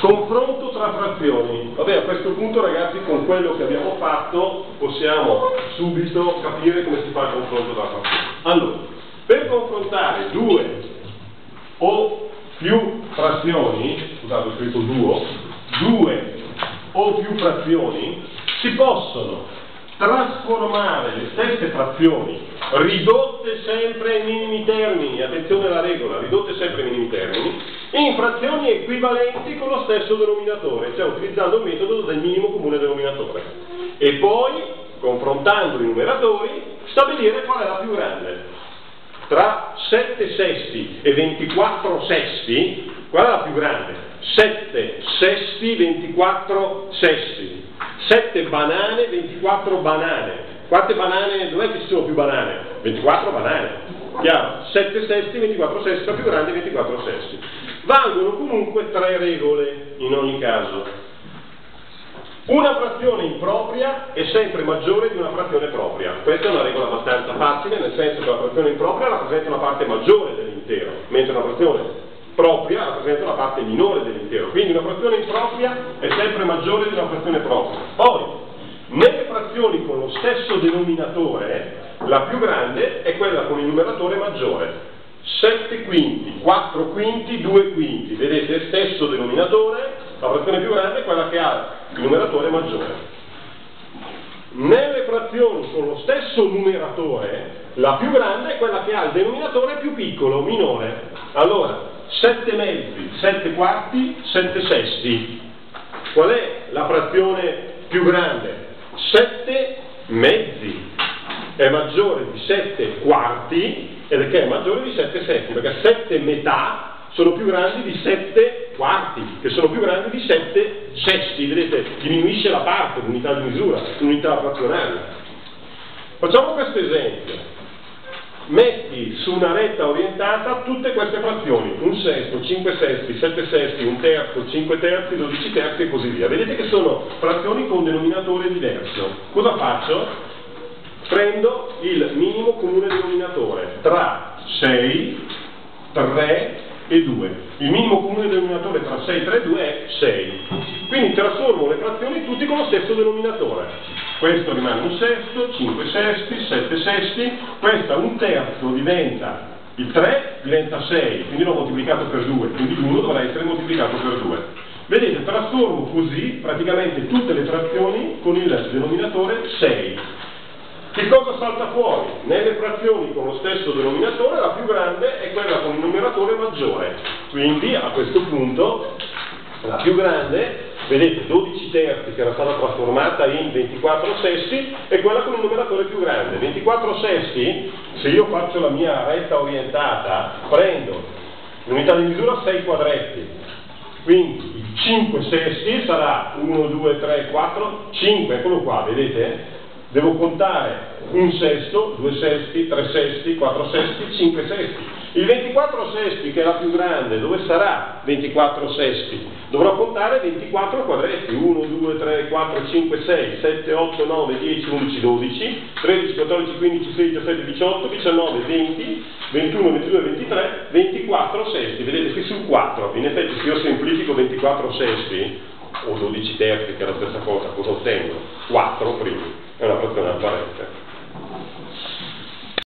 Confronto tra frazioni. Vabbè, a questo punto ragazzi con quello che abbiamo fatto possiamo subito capire come si fa il confronto tra frazioni. Allora, per confrontare due o più frazioni, scusate ho scritto duo, due o più frazioni, si possono trasformare le stesse frazioni, ridotte sempre ai minimi termini, attenzione alla regola, ridotte sempre ai minimi termini, in frazioni equivalenti con lo stesso denominatore, cioè utilizzando il metodo del minimo comune denominatore. E poi, confrontando i numeratori, stabilire qual è la più grande. Tra 7 sesti e 24 sesti, qual è la più grande? 7 sesti, 24 sesti. 7 banane, 24 banane. Quante banane, dov'è che ci sono più banane? 24 banane. Chiaro? 7 sesti, 24 sesti, la più grande 24 sesti. Valgono comunque tre regole in ogni caso. Una frazione impropria è sempre maggiore di una frazione propria. Questa è una regola abbastanza facile, nel senso che la frazione impropria rappresenta una parte maggiore dell'intero, mentre una frazione propria rappresenta la parte minore dell'intero, quindi una frazione impropria è sempre maggiore di una frazione propria. Poi, nelle frazioni stesso denominatore, la più grande è quella con il numeratore maggiore. 7 quinti, 4 quinti, 2 quinti, vedete, stesso denominatore, la frazione più grande è quella che ha il numeratore maggiore. Nelle frazioni con lo stesso numeratore, la più grande è quella che ha il denominatore più piccolo, minore. Allora, 7 mezzi, 7 quarti, 7 sesti. Qual è la frazione più grande? 7 mezzi. È maggiore di 7 quarti ed è maggiore di 7 sesti, perché 7 metà sono più grandi di 7 quarti, che sono più grandi di 7 sesti. Vedete, diminuisce la parte, l'unità di misura, l'unità frazionaria. Facciamo questo esempio metti su una retta orientata tutte queste frazioni, un sesto, 5 sesti, 7 sesti, un terzo, 5 terzi, 12 terzi e così via. Vedete che sono frazioni con denominatore diverso. Cosa faccio? Prendo il minimo comune denominatore tra 6, 3 e 2. Il minimo comune denominatore tra 6, 3 e 2 è 6. Quindi trasformo le frazioni tutti con lo stesso denominatore questo rimane un sesto, 5 sesti, 7 sesti, questo un terzo diventa, il 3 diventa 6, quindi l'ho moltiplicato per 2, quindi l'1 dovrà essere moltiplicato per 2. Vedete, trasformo così praticamente tutte le frazioni con il denominatore 6. Che cosa salta fuori? Nelle frazioni con lo stesso denominatore la più grande è quella con il numeratore maggiore, quindi a questo punto la più grande vedete 12 terzi che era stata trasformata in 24 sessi e quella con il numeratore più grande. 24 sessi, se io faccio la mia retta orientata, prendo l'unità di misura 6 quadretti, quindi il 5 sessi sarà 1, 2, 3, 4, 5, eccolo qua, vedete? Devo contare un sesto, due sesti, tre sesti, quattro sesti, cinque sesti. Il 24 sesti, che è la più grande, dove sarà 24 sesti? Dovrò contare 24 quadretti, 1, 2, 3, 4, 5, 6, 7, 8, 9, 10, 11, 12, 13, 14, 15, 16, 17, 18, 19, 20, 21, 22, 23, 24 sesti. Vedete qui sul 4, in effetti se io semplifico 24 sesti, o 12 terzi che è la stessa cosa, cosa ottengo? 4 primi,